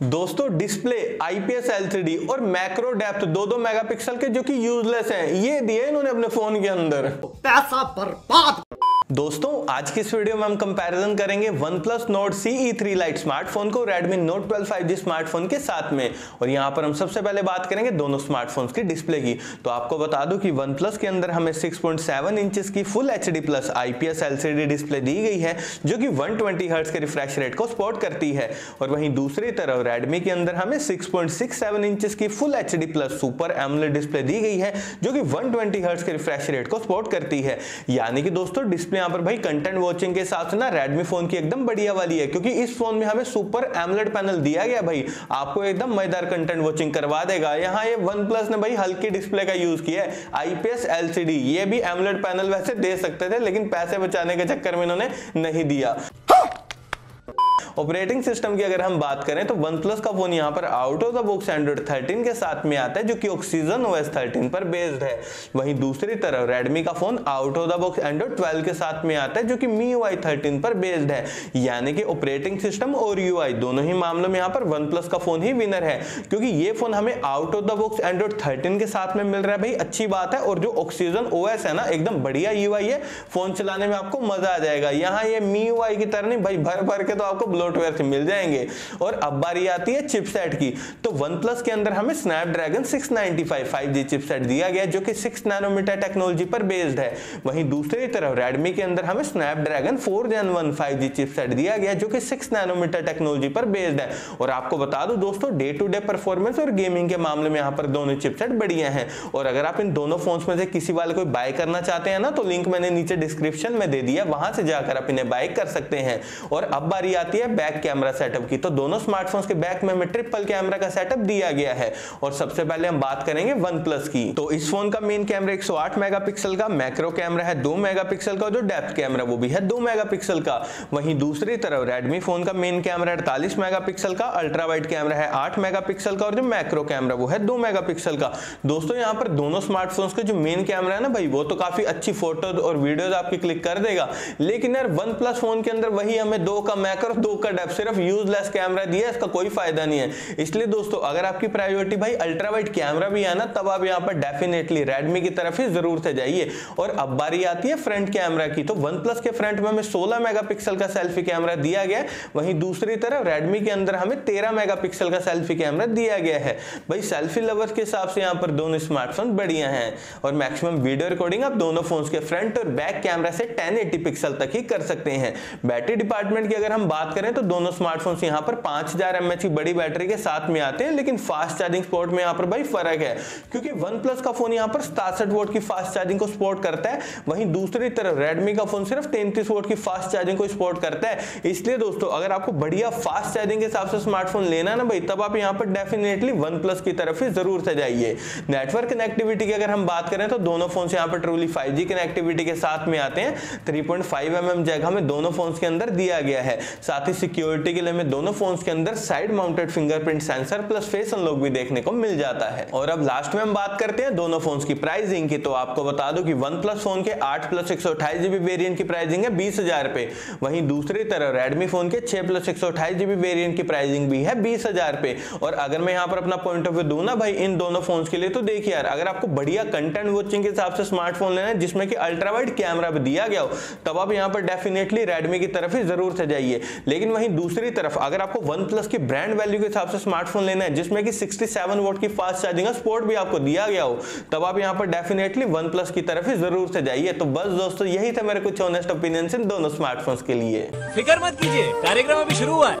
दोस्तों display IPS LCD और macro depth दो दो मेगापिक्सल के जो कि यूजलेस हैं, ये दिए इन्होंने अपने फ़ोन के अंदर। पैसा बर्बाद दोस्तों, आज की इस वीडियो में हम कंपैरिजन करेंगे OnePlus Nord CE3 three lite smartphone को Redmi Note 12 5G स्मार्टफ़ोन के साथ में। और यहाँ पर हम सबसे पहले बात करेंगे दोनों स्मार्टफोन्स की डिस्प्ले की। तो आपको बता दूँ कि OnePlus के अंदर हमें 6.7 इंचेस की full H D plus IPS LCD display दी गई है, जो कि 120 ट्वेंटी के रिफ्रेश रेट को सपोर्ट करती है। और वहीं दूसरी तरफ़ रेडमी के अंदर हमें 6.67 इंचेस की full H D plus super AMOLED display दी गई है, जो कि वन ट्वेंटी के रिफ्रेश रेट को सपोर्ट करती है। यानी कि दोस्तों डिस्प्ले यहाँ पर भाई कंटेंट वॉचिंग के साथ ना रेडमी फ़ोन की एकदम बढ़िया वाली है, क्योंकि इस फ़ोन में हमें सुपर एमलेट पैनल दिया गया भाई। आपको एकदम मज़ेदार कंटेंट वॉचिंग करवा देगा। यहाँ ये वन प्लस ने भाई हल्की डिस्प्ले का यूज़ किया है। आईपीएस एलसीडी ये भी एमलेट पैनल वैसे दे सकते थे, लेकिन पैसे बचाने के चक्कर में इन्होंने नहीं दिया। ऑपरेटिंग सिस्टम की अगर हम बात करें तो वन प्लस का फ़ोन यहाँ पर out of the box Android 13 के साथ में आता है, जो कि ऑक्सीजन ओएस 13 पर बेस्ड है। वहीं दूसरी तरफ़ रेडमी का phone out of the box Android 12 के साथ में आता है, जो कि मी यू 13 पर बेस्ड है। यानी कि ऑपरेटिंग सिस्टम और यू दोनों ही मामलों में यहाँ पर वन प्लस का फ़ोन ही विनर है। क्योंकि ये फ़ोन हमें out of the box Android thirteen के साथ में मिल रहा है भाई, अच्छी बात है। और जो ऑक्सीजन ओएस है ना, एकदम बढ़िया UI है। फ़ोन चलाने में आपको मज़ा आ जाएगा। यहाँ ये मी यू की तरह नहीं, भाई भर भर के तो आपको ब्लोटवेयर से मिल जाएँगे। और अब बारी आती है चिपसेट की। तो वन प्लस के अंदर हमें स्नैपड्रैगन 695 5G चिपसेट दिया गया जो कि 6 नैनोमीटर टेक्नोलॉजी पर बेस्ड है। वहीं दूसरी तरफ़ रेडमी के अंदर हमें स्नैपड्रैगन 4 Gen 1 5G चिपसेट दिया गया जो कि 6 नैनोमीटर टेक्नोलॉजी पर बेस्ड है। और आपको बता दूँ दोस्तों डे टू डे परफॉर्मेंस और गेमिंग के मामले में यहाँ पर दोनों चिपसेट बढ़िया हैं। और अगर आप इन दोनों फोन्स में से किसी वाले को बाय करना चाहते हैं ना तो लिंक मैंने नीचे डिस्क्रिप्शन में दे दिया, वहाँ से जाकर आप इन्हें बाय कर सकते हैं। और अब बारी आती है बैक कैमरा सेटअप की। तो दोनों स्मार्टफोन्स के बैक में हमें ट्रिपल कैमरा का सेटअप दिया गया है। और सबसे पहले हम बात करेंगे वन प्लस की। तो इस फ़ोन का मेन कैमरा 108 मेगापिक्सल का मैक्रो कैमरा है 2 मेगापिक्सल का जो डेप्थ कैमरा वो भी है 2 मेगापिक्सल का। वहीं दूसरी तरफ़ रेडमी फ़ोन का मेन कैमरा अड़तालीस मेगापिक्सल का अल्ट्रा वाइड कैमरा है आठ मेगापिक्सल का, और जो मैक्रो कैमरा वो है दो मेगापिक्सल का। दोस्तों, यहाँ पर दोनों स्मार्टफोन्स के जो मेन कैमरा है ना भाई, वो तो काफ़ी अच्छी फ़ोटो और वीडियो आपकी क्लिक कर देगा। लेकिन यार वन प्लस फ़ोन के अंदर वही हमें दो का मैक्रो दो का डेप सिर्फ़ यूजलेस कैमरा दिया इसका कोई फ़ायदा नहीं है। इसलिए दोस्तों, अगर आपकी प्रायोरिटी भाई अल्ट्रा वाइड कैमरा भी है ना, तब आप यहाँ पर डेफिनेटली रेडमी की तरफ़ ही ज़रूर से जाइए। और अब बारी आती है फ्रंट कैमरा की तो वन के फ्रंट में हमें सोलह मेगा का सेल्फी कैमरा दिया गया वहीं दूसरी तरफ़ रेडमी के अंदर हमें तेरह मेगा का सेल्फी कैमरा दिया गया है। भाई सेल्फी लवर्स के हिसाब से यहाँ पर दोनों स्मार्टफ़ोन बढ़िया हैं। और मैक्सिमम वीडियो रिकॉर्डिंग आप दोनों फ़ोन के फ्रंट और बैक कैमरा से 1080 पिक्सल तक ही कर सकते हैं। बैटरी डिपार्टमेंट की अगर हम बात करें तो दोनों स्मार्टफोन्स यहाँ पर पाँच हज़ार की बड़ी बैटरी के साथ में आते हैं, लेकिन फास्ट चार्जिंग स्पोर्ट में यहाँ पर भाई फ़र्क है, क्योंकि वन प्लस का फ़ोन यहाँ पर सतासठ वोट की फास्ट चार्जिंग को सपोर्ट करता है, वहीं दूसरी तरफ़ रेडमी का फ़ोन सिर्फ़ तैंतीस वोट की फास्ट चार्जिंग को सपोर्ट करता है। इसलिए दोस्तों, अगर आपको बढ़िया फास्ट चार्जिंग के हिसाब से स्मार्टफ़ोन लेना है ना भाई, तब आप यहाँ पर डेफिनेटली वन प्लस की तरफ़ ही ज़रूर से जाइए। नेटवर्क कनेक्टिविटी की अगर हम बात करें तो दोनों फ़ोन यहाँ पर ट्रूली फाइव कनेक्टिविटी के साथ में आते हैं। थ्री पॉइंट फाइव एम जगह दोनों फ़ोन के अंदर दिया गया है। साथ ही सिक्योरिटी के लिए हमें दोनों फ़ोन के अंदर side mounted fingerprint sensor plus face unlock भी देखने को मिल जाता है। और अब लास्ट में हम बात करते हैं दोनों फ़ोन की प्राइसिंग की। तो आपको बता दो कि वन प्लस फ़ोन के आठ प्लस एक जीबी वेरियंट की प्राइसिंग है, बीस हज़ार पे वहीं दूसरी तरफ़ रेडमी फ़ोन के छह प्लस एक जीबी वेरियंट की प्राइसिंग भी है, बीस हज़ार पे और अगर मैं यहाँ पर अपना पॉइंट ऑफ़ व्यू दू ना भाई, इन दोनों फ़ोन के लिए तो देखिए यार, अगर आपको बढ़िया कंटेंट वॉचिंग के हिसाब से स्मार्टफ़ोन लेना है, जिसमें कि अल्ट्रा वाइड कैमरा भी दिया गया हो, तब आप यहाँ पर डेफिनेटली रेडमी की तरफ़ ही ज़रूर से जाइए। लेकिन वहीं दूसरी तरफ़, अगर आपको वन प्लस की ब्रांड वैल्यू के हिसाब से स्मार्टफ़ोन लेना है, जिसमें कि 67 वोट की फास्ट चार्जिंग स्पोर्ट भी आपको दिया गया हो, तब आप यहाँ पर डेफिनेटली वन प्लस की तरफ़ ही ज़रूर से जाइए। तो बस दोस्तों, यही था मेरे कुछ ऑनेस्ट ओपिनियन इन दोनों स्मार्टफ़ोन के लिए। फ़िक्र मत कीजिए, कार्यक्रम अभी शुरू हुआ है।